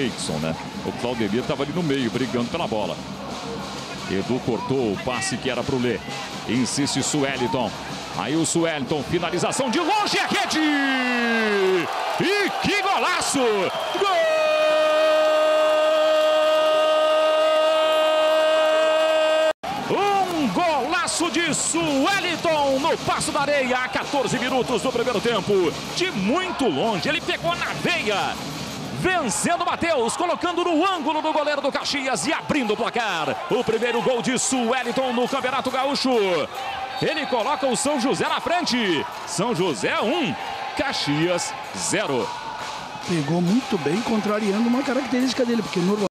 Cleidson, né? O Claudemir estava ali no meio, brigando pela bola. Edu cortou o passe que era para o Lê. Insiste Sueliton. Aí o Sueliton, finalização de longe, é rede! E que golaço! Gol! Um golaço de Sueliton no passo da areia a 14 minutos do primeiro tempo. De muito longe, ele pegou na veia. Vencendo Matheus, colocando no ângulo do goleiro do Caxias e abrindo o placar. O primeiro gol de Sueliton no Campeonato Gaúcho. Ele coloca o São José na frente. São José 1, Caxias 0. Pegou muito bem, contrariando uma característica dele, porque normalmente